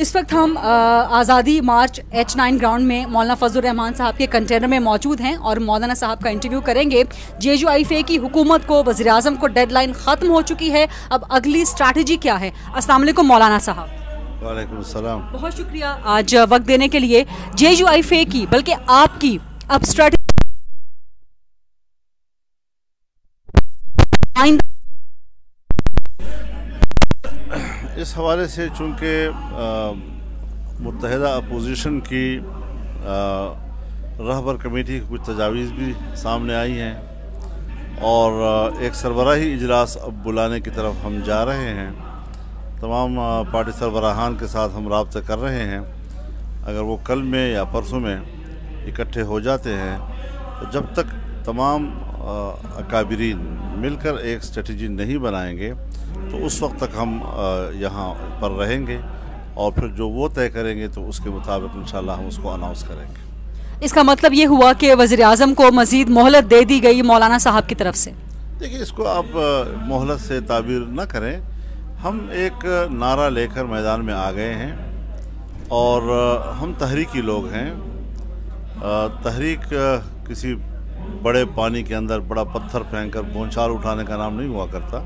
اس وقت ہم آزادی مارچ ایچ نائن گراؤنڈ میں مولانا فضل الرحمان صاحب کے کنٹینر میں موجود ہیں اور مولانا صاحب کا انٹرویو کریں گے۔ جے جو آئی فے کی حکومت کو وزیر اعظم کو ڈیڈ لائن ختم ہو چکی ہے۔ اب اگلی اسٹریٹجی کیا ہے؟ السلام علیکم مولانا صاحب۔ وعلیکم السلام۔ بہت شکریہ آج وقت دینے کے لیے۔ جے یو آئی فے کی بلکہ آپ کی اب اسٹریٹجی اس حوالے سے چونکہ متحدہ اپوزیشن کی رہبر کمیٹی کی کچھ تجاویز بھی سامنے آئی ہیں اور ایک سربراہی اجلاس اب بلانے کی طرف ہم جا رہے ہیں۔ تمام پارٹی سربراہان کے ساتھ ہم رابطہ کر رہے ہیں۔ اگر وہ کل میں یا پرسوں میں اکٹھے ہو جاتے ہیں، تو جب تک تمام اکابرین مل کر ایک اسٹریٹجی نہیں بنائیں گے تو اس وقت تک ہم یہاں پر رہیں گے اور پھر جو وہ طے کریں گے تو اس کے مطابق انشاءاللہ ہم اس کو اناؤنس کریں گے۔ اس کا مطلب یہ ہوا کہ وزیراعظم کو مزید مہلت دے دی گئی مولانا صاحب کی طرف سے۔ دیکھیے اس کو آپ مہلت سے تعبیر نہ کریں۔ ہم ایک نعرہ لے کر میدان میں آ گئے ہیں اور ہم تحریکی لوگ ہیں۔ تحریک کسی بڑے پانی کے اندر بڑا پتھر پھینک کر بونچال اٹھانے کا نام نہیں ہوا کرتا،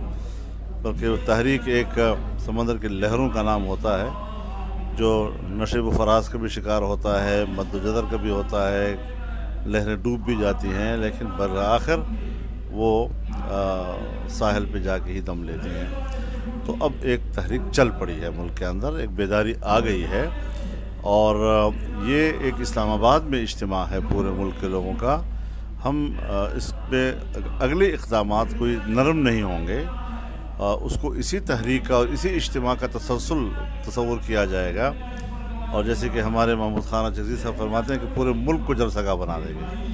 بلکہ وہ تحریک ایک سمندر کی لہروں کا نام ہوتا ہے، جو نشیب و فراز کا بھی شکار ہوتا ہے، مد و جدر کا بھی ہوتا ہے، لہریں ڈوب بھی جاتی ہیں، لیکن برآخر وہ ساحل پہ جا کے ہی دم لیتی ہیں۔ تو اب ایک تحریک چل پڑی ہے ملک کے اندر، ایک بیداری آ گئی ہے۔ اور یہ ایک اسلام آباد میں اجتماع ہے پورے ملک کے لوگوں کا۔ ہم اس پہ اگلے اقدامات کوئی نرم نہیں ہوں گے۔ اس کو اسی تحریک کا اور اسی اجتماع کا تسلسل، تصور کیا جائے گا۔ اور جیسے کہ ہمارے محمود خانہ چزیز جی صاحب فرماتے ہیں کہ پورے ملک کو جرسگاہ بنا دیں گے۔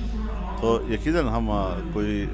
تو یقیناً ہم کوئی